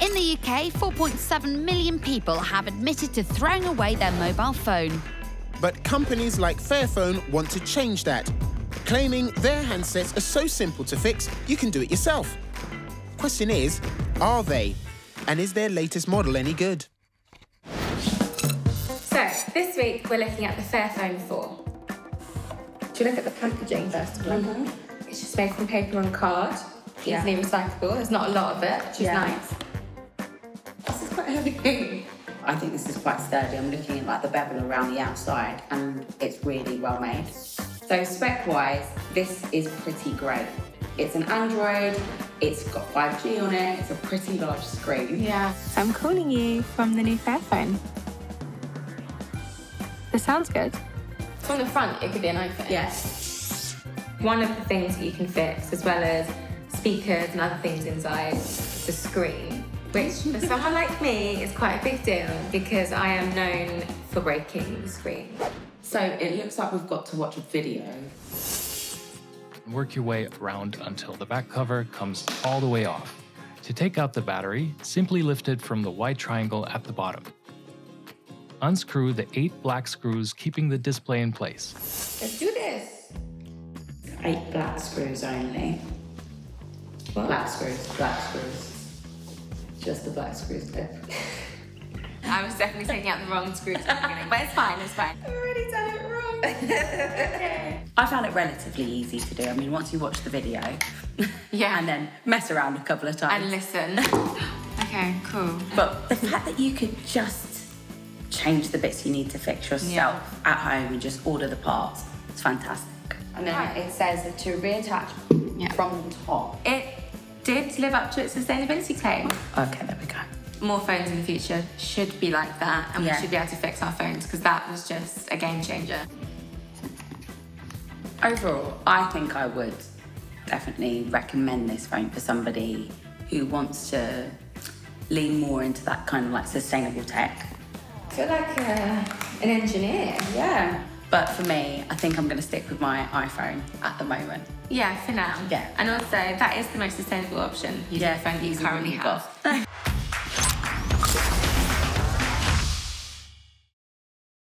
In the UK, 4.7 million people have admitted to throwing away their mobile phone. But companies like Fairphone want to change that, claiming their handsets are so simple to fix you can do it yourself. Question is, are they? And is their latest model any good? So, this week we're looking at the Fairphone 4. Do you look at the packaging first of all? Mm-hmm. It's just made from paper and card, Yeah. easily recyclable. There's not a lot of it, which is Yeah. nice. Is quite heavy. I think this is quite sturdy. I'm looking at like the bevel around the outside and it's really well made. So spec wise, this is pretty great. It's an Android, it's got 5G on it, it's a pretty large screen. Yeah. So I'm calling you from the new Fairphone. This sounds good. From the front, it could be an iPhone. Yes. One of the things that you can fix, as well as speakers and other things inside, is the screen, which for someone like me is quite a big deal because I am known for breaking the screen. So it looks like we've got to watch a video. Work your way around until the back cover comes all the way off. To take out the battery, simply lift it from the white triangle at the bottom. Unscrew the eight black screws keeping the display in place. Let's do this. Eight black screws only. Black screws, black screws. Just the black screws, Deb. I was definitely taking out the wrong screws at the beginning, but it's fine, it's fine. I've already done it wrong. Okay. I found it relatively easy to do. I mean, once you watch the video Yeah. and then mess around a couple of times. And listen. okay, cool. But the fact that you could just change the bits you need to fix yourself at home and just order the parts, it's fantastic. And then Right. it says to reattach Yeah. from the top. It did live up to its sustainability claim. Okay, there we go. More phones in the future should be like that, and Yeah. we should be able to fix our phones because that was just a game changer. Overall, I think I would definitely recommend this phone for somebody who wants to lean more into that kind of like sustainable tech. I feel like uh, an engineer. Yeah. But for me, I think I'm going to stick with my iPhone at the moment. Yeah, for now. Yeah. And also, that is the most sustainable option using the phone that you currently have.